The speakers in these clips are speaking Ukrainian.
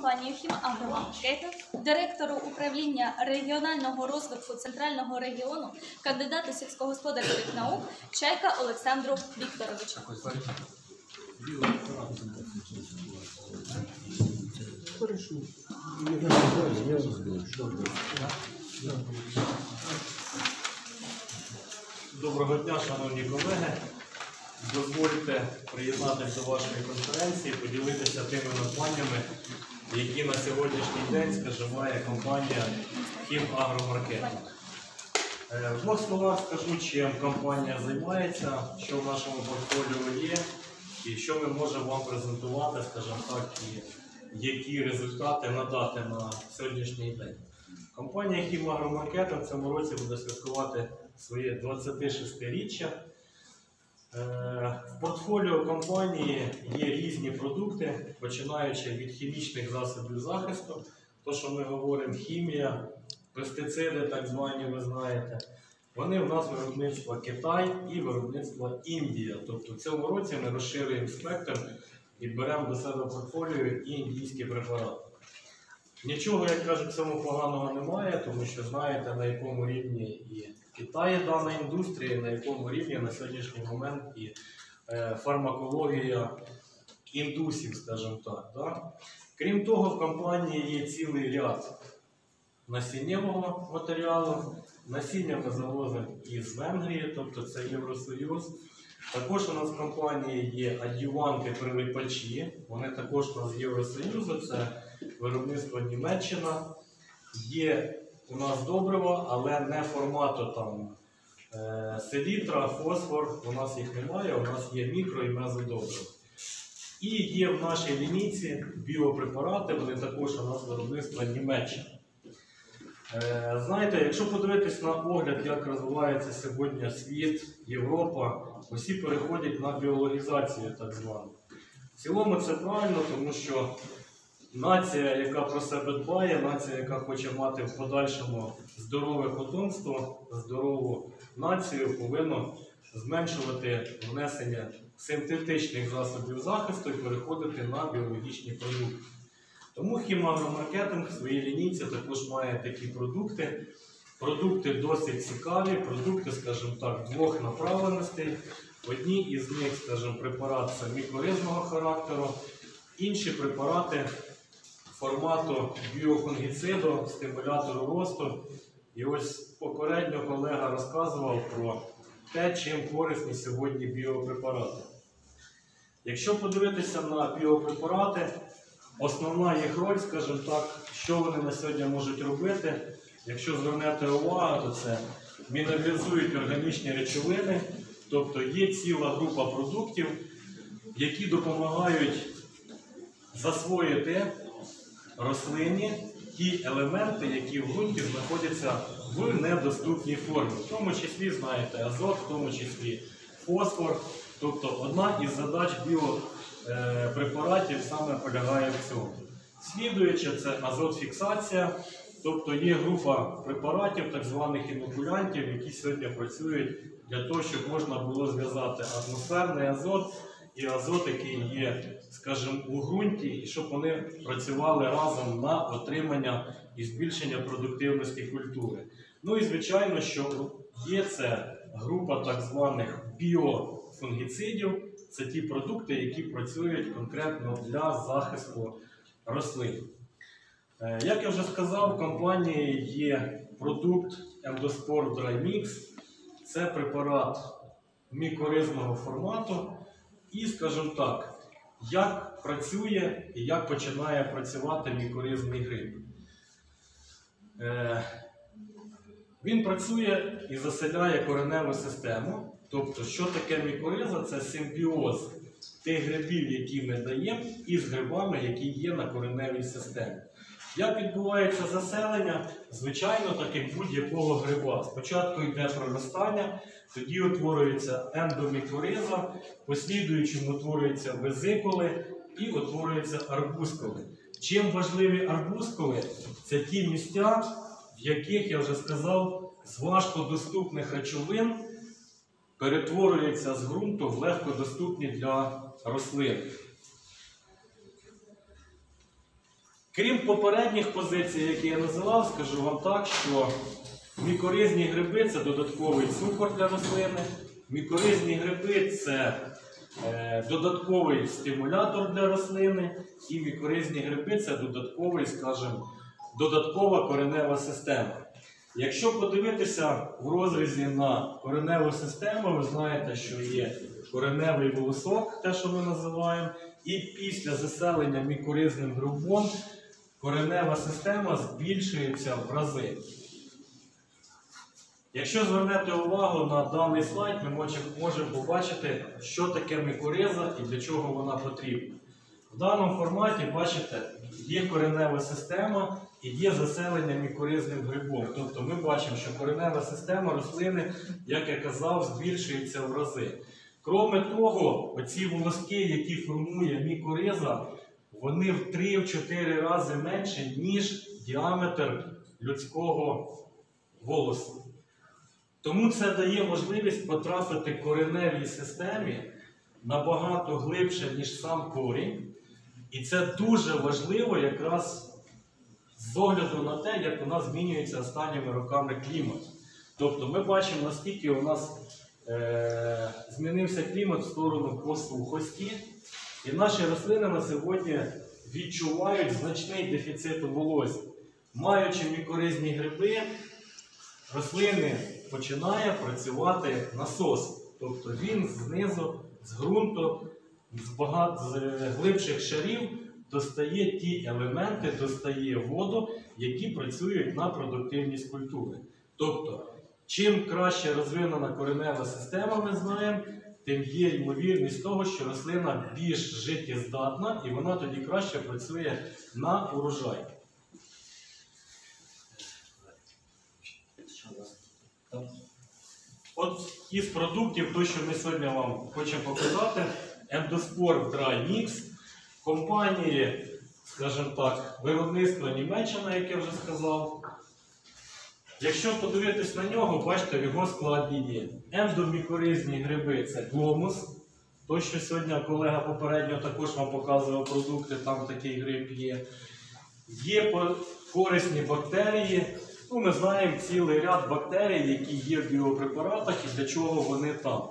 компанію «Хімагромаркетинг», директору управління регіонального розвитку центрального регіону, кандидату сільськогосподарських наук Чайка Олександру Вікторовичу. Доброго дня, шановні колеги. Дозвольте приєднатися до вашої конференції, поділитися тими надбаннями, які на сьогоднішній день споживає компанія «Хімагромаркетинг». Е, В двох словах скажу, чим компанія займається, що в нашому портфоліо є, і що ми можемо вам презентувати, скажімо так, і які результати надати на сьогоднішній день. Компанія «Хімагромаркетинг» в цьому році буде святкувати своє 26-річчя. Е, В портфоліо компанії є різні продукти, починаючи від хімічних засобів захисту, то, що ми говоримо, хімія, пестициди, так звані, ви знаєте. Вони в нас виробництво Китай і виробництво Індія. Тобто в цьому році ми розширюємо спектр і беремо до себе портфоліо і індійські препарати. Нічого, як кажуть, цьому поганого немає, тому що знаєте, на якому рівні і Китай дана індустрія, на якому рівні на сьогоднішній момент і е, фармакологія індусів, скажімо так. Да? Крім того, в компанії є цілий ряд насіннєвого матеріалу. Насіння ми завозимо із Венгрії, тобто це Євросоюз. Також у нас в компанії є адюванти прилипачі, вони також у нас з Євросоюзу, це виробництво Німеччина. Є у нас добрива, але не формату там е, селітра, фосфор. У нас їх немає, у нас є мікро і мезодобрива. І є в нашій лінійці біопрепарати, вони також у нас виробництво Німеччини. Е, Знаєте, якщо подивитись на огляд, як розвивається сьогодні світ, Європа, усі переходять на біологізацію, так звану. В цілому це правильно, тому що нація, яка про себе дбає, нація, яка хоче мати в подальшому здорове потомство, здорову націю, повинна зменшувати внесення синтетичних засобів захисту і переходити на біологічні продукти. Тому хімагромаркетинг в своїй лінійці також має такі продукти. Продукти досить цікаві, продукти, скажімо так, двох направленостей. Одні із них, скажімо, препарат мікоризного характеру, інші препарати формату біофунгіциду, стимулятору росту. І ось попередньо колега розказував про те, чим корисні сьогодні біопрепарати. Якщо подивитися на біопрепарати, Основна їх роль, скажімо так, що вони на сьогодні можуть робити. Якщо звернете увагу, то це мінералізують органічні речовини, тобто є ціла група продуктів, які допомагають засвоїти рослині ті елементи, які в ґрунті знаходяться в недоступній формі. В тому числі, знаєте, азот, в тому числі фосфор. Тобто одна із задач біопрепаратів саме полягає в цьому. Слідуюче, це азотфіксація, тобто є група препаратів, так званих інокулянтів, які сьогодні працюють для того, щоб можна було зв'язати атмосферний азот і азот, який є, скажімо, у ґрунті, і щоб вони працювали разом на отримання і збільшення продуктивності культури. Ну і звичайно, що є це група так званих біофунгіцидів. Це ті продукти, які працюють конкретно для захисту рослин. Е, Як я вже сказав, в компанії є продукт Endosport Dry Mix. Це препарат мікоризного формату. І, скажімо так, як працює і як починає працювати мікоризний гриб. Е, Він працює і заселяє кореневу систему. Тобто, що таке мікориза? Це симбіоз тих грибів, які ми даємо, із грибами, які є на кореневій системі. Як відбувається заселення? Звичайно, так як будь-якого гриба. Спочатку йде проростання, тоді утворюється ендомікориза, послідуючим утворюються везикули і утворюються арбускули. Чим важливі арбускули? Це ті місця, в яких я вже сказав, з важкодоступних речовин перетворюється з ґрунту в легкодоступні для рослин. Крім попередніх позицій, які я називав, скажу вам так, що мікоризні гриби це додатковий цукор для рослини. Мікоризні гриби це е, додатковий стимулятор для рослини, і мікоризні гриби це додатковий, скажімо, додаткова коренева система. Якщо подивитися в розрізі на кореневу систему, ви знаєте, що є кореневий волосок, те, що ми називаємо, і після заселення мікоризним грубом коренева система збільшується в рази. Якщо звернете увагу на даний слайд, ми можемо побачити, що таке мікориза і для чого вона потрібна. В даному форматі, бачите, є коренева система і є заселення мікоризним грибом. Тобто ми бачимо, що коренева система рослини, як я казав, збільшується в рази. Кроме того, оці волоски, які формує мікориза, вони в 3-4 рази менше, ніж діаметр людського волосу. Тому це дає можливість потрапити кореневій системі набагато глибше, ніж сам корінь. І це дуже важливо якраз з огляду на те, як у нас змінюється останніми роками клімат. Тобто ми бачимо, наскільки у нас е- змінився клімат в сторону посухості, і наші рослини на сьогодні відчувають значний дефіцит вологі. Маючи мікоризні гриби, рослини починає працювати насос. Тобто він знизу, з ґрунту, з, багат, з глибших шарів достає ті елементи, достає воду, які працюють на продуктивність культури. Тобто, чим краще розвинена коренева система, ми знаємо, тим є ймовірність того, що рослина більш життєздатна і вона тоді краще працює на урожай. От із продуктів, то, що ми сьогодні вам хочемо показати, Endоспort Dry Mix компанії, скажімо так, виробництво Німеччина, як я вже сказав. Якщо подивитись на нього, бачите, в його складі є ендомікоризні гриби це гломус. То, що сьогодні колега попередньо також вам показував продукти, там такий гриб є. Є корисні бактерії. Ну, ми знаємо цілий ряд бактерій, які є в біопрепаратах і для чого вони там.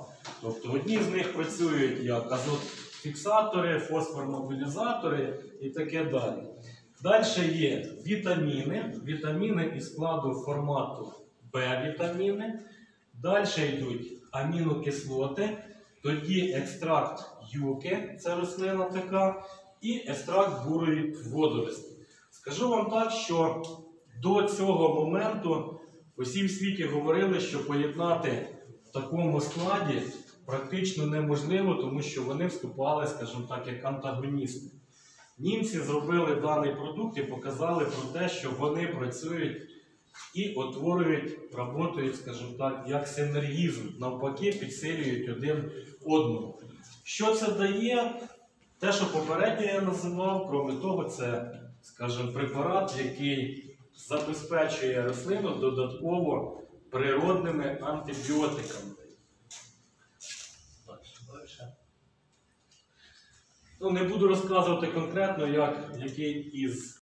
Тобто одні з них працюють як азотфіксатори, фосформобілізатори і таке далі. Далі є вітаміни, вітаміни із складу формату Б-вітаміни. Далі йдуть амінокислоти, тоді екстракт юки, це рослина така, і екстракт бурої водорості. Скажу вам так, що до цього моменту усі в світі говорили, що поєднати в такому складі практично неможливо, тому що вони вступали, скажімо так, як антагоністи. Німці зробили даний продукт і показали про те, що вони працюють і утворюють, працюють, скажімо так, як синергізм, навпаки, підсилюють один одного. Що це дає? Те, що попередньо я називав, крім того, це, скажімо, препарат, який забезпечує рослину додатково природними антибіотиками. Так, що далі? Ну, не буду розказувати конкретно, як, який із